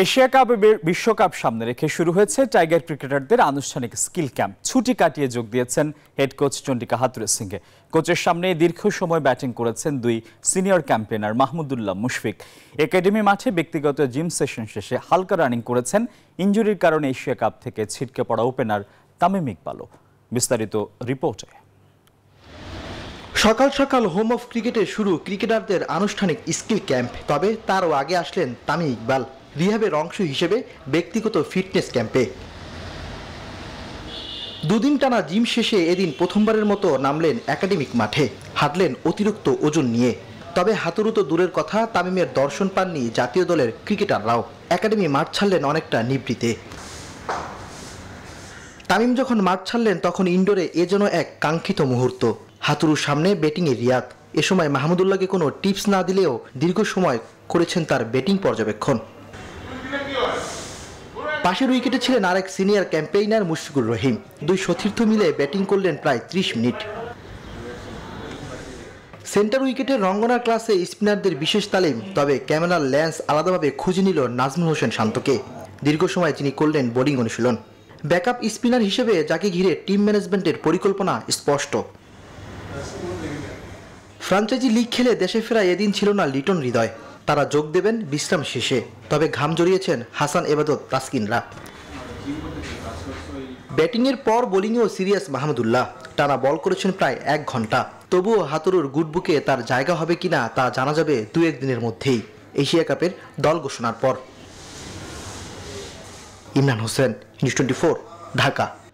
Asia cup বিশ্বকাপ সামনে রেখে শুরু হয়েছে টাইগার ক্রিকেটারদের আনুষ্ঠানিক স্কিল ক্যাম্প। ছুটি কাটিয়ে যোগ দিয়েছেন head coach Chandika Hathurusingha কোচের সামনে দীর্ঘ সময় ব্যাটিং করেছেন দুই senior campaigner Mahmudullah Mushfiq. Academy মাঠে ব্যক্তিগত জিম সেশন শেষে হালকা রানিং করেছেন। ইঞ্জুরির কারণে এশিয়া কাপ থেকে ছিটকে পড়া ওপেনার তামিম ইকবালও। বিস্তারিত রিপোর্টে। সকাল সকাল হোম অফ ক্রিকেটে শুরু ক্রিকেটারদের আনুষ্ঠানিক স্কিল ক্যাম্প, তবে তারও আগে আসলেন তামিম ইকবাল। রিহাবের অংশ হিসেবে ব্যক্তিগত ফিটনেস ক্যাম্পে। দুদিন টানা জিম শেষে এদিন প্রথমবারের মতো নামলেন একাডেমিক মাঠে। হাঁটলেন অতিরিক্ত ওজন নিয়ে। তবে হাতুরু তো দূরের কথা, তামিমের দর্শন পাননি জাতীয় দলের ক্রিকেটাররাও। একাডেমি মাঠ ছাড়লেন অনেকটা নিবৃতে। তামিম যখন মাঠ ছাড়লেন, তখন ইনডোরে এ যেন এক কাঙ্ক্ষিত মুহূর্ত। হাতুরুর সামনে ব্যাটিংয়ে রিয়াদ। এ সময় মাহমুদুল্লাহকে কোনো টিপস না দিলেও দীর্ঘ সময় করেছেন তার ব্যাটিং পর্যবেক্ষণ। পাশের উইকেটে ছিলেন আরেক সিনিয়র ক্যাম্পেইনার মুশফিকুর রহিম। দুই সতীর্থ মিলে ব্যাটিং করলেন প্রায় ত্রিশ মিনিট। সেন্টার উইকেটের রঙ্গনার ক্লাসে স্পিনারদের বিশেষ তালিম, তবে ক্যামেরার ল্যান্স আলাদাভাবে খুঁজে নিল নাজমুল হোসেন শান্তকে। দীর্ঘ সময় তিনি করলেন বোলিং অনুশীলন। ব্যাকআপ স্পিনার হিসেবে যাকে ঘিরে টিম ম্যানেজমেন্টের পরিকল্পনা স্পষ্ট। ফ্রাঞ্চাইজি লিগ খেলে দেশে ফেরা এদিন ছিল না লিটন হৃদয়। তারা যোগ দেবেন বিশ্রাম শেষে। তবে ঘাম জড়িয়েছেন হাসান এবাদত তাসকিনরা। ব্যাটিংয়ের পর বোলিংয়েও সিরিয়াস মাহমুদুল্লাহ টানা বল করেছেন প্রায় এক ঘণ্টা। তবুও হাতুরুর গুডবুকে তার জায়গা হবে কিনা তা জানা যাবে দু এক দিনের মধ্যেই। এশিয়া কাপের দল ঘোষণার পর। Imran Hossain, news twenty Dhaka.